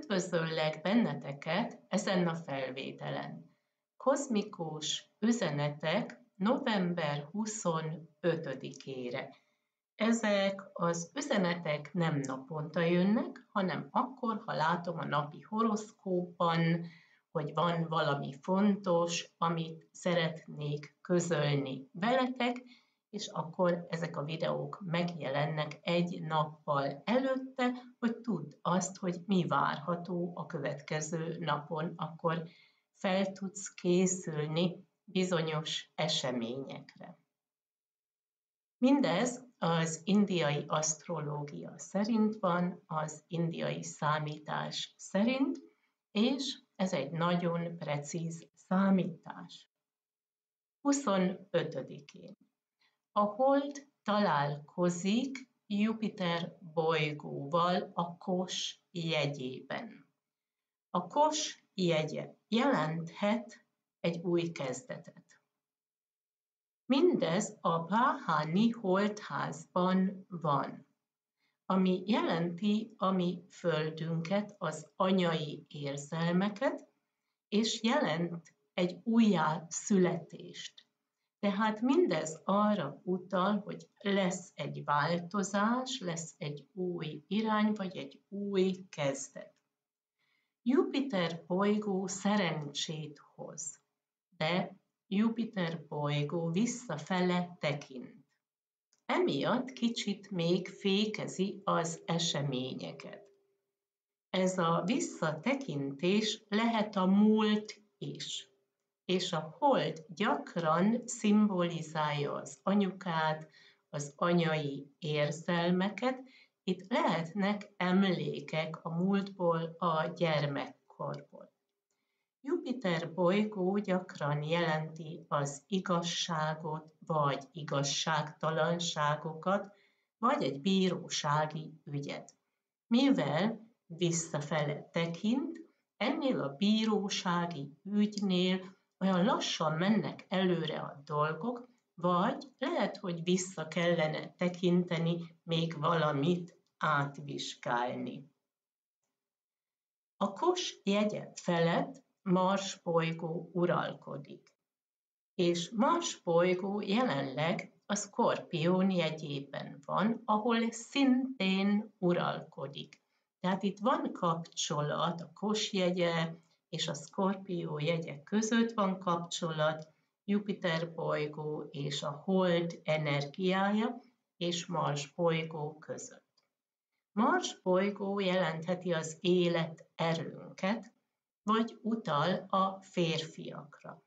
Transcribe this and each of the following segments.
Üdvözöllek benneteket ezen a felvételen. Kozmikus üzenetek november 25-ére. Ezek az üzenetek nem naponta jönnek, hanem akkor, ha látom a napi horoszkópban, hogy van valami fontos, amit szeretnék közölni veletek, és akkor ezek a videók megjelennek egy nappal előtte, hogy tudd azt, hogy mi várható a következő napon, akkor fel tudsz készülni bizonyos eseményekre. Mindez az indiai asztrológia szerint van, az indiai számítás szerint, és ez egy nagyon precíz számítás. 25-én a hold találkozik Jupiter bolygóval a Kos jegyében. A Kos jegye jelenthet egy új kezdetet. Mindez a Páháni holdházban van, ami jelenti a mi földünket, az anyai érzelmeket, és jelent egy újjá születést, tehát mindez arra utal, hogy lesz egy változás, lesz egy új irány, vagy egy új kezdet. Jupiter bolygó szerencsét hoz, de Jupiter bolygó visszafele tekint. Emiatt kicsit még fékezi az eseményeket. Ez a visszatekintés lehet a múlt is és a hold gyakran szimbolizálja az anyukát, az anyai érzelmeket, itt lehetnek emlékek a múltból, a gyermekkorból. Jupiter bolygó gyakran jelenti az igazságot, vagy igazságtalanságokat, vagy egy bírósági ügyet. Mivel visszafele tekint, ennél a bírósági ügynél olyan lassan mennek előre a dolgok, vagy lehet, hogy vissza kellene tekinteni, még valamit átvizsgálni. A kos jegye felett Mars bolygó uralkodik, és Mars bolygó jelenleg a Skorpión jegyében van, ahol szintén uralkodik. Tehát itt van kapcsolat a kos jegye, és a Skorpió jegyek között van kapcsolat, Jupiter bolygó és a Hold energiája és Mars bolygó között. Mars bolygó jelentheti az élet erőnket, vagy utal a férfiakra.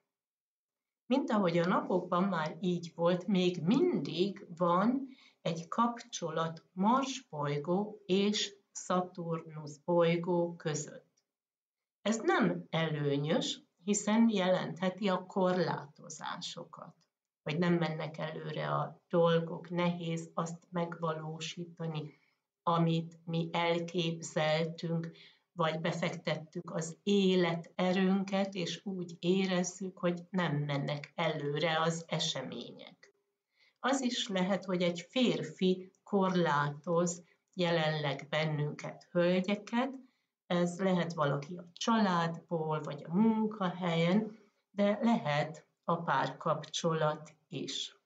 Mint ahogy a napokban már így volt, még mindig van egy kapcsolat Mars bolygó és Saturnus bolygó között. Ez nem előnyös, hiszen jelentheti a korlátozásokat, hogy nem mennek előre a dolgok, nehéz azt megvalósítani, amit mi elképzeltünk, vagy befektettük az életerőnket, és úgy érezzük, hogy nem mennek előre az események. Az is lehet, hogy egy férfi korlátoz jelenleg bennünket, hölgyeket, ez lehet valaki a családból, vagy a munkahelyen, de lehet a párkapcsolat is.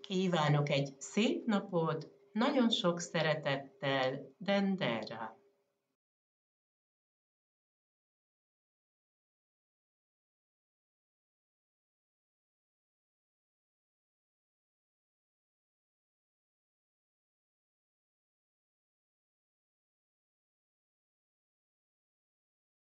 Kívánok egy szép napot, nagyon sok szeretettel, Dendera!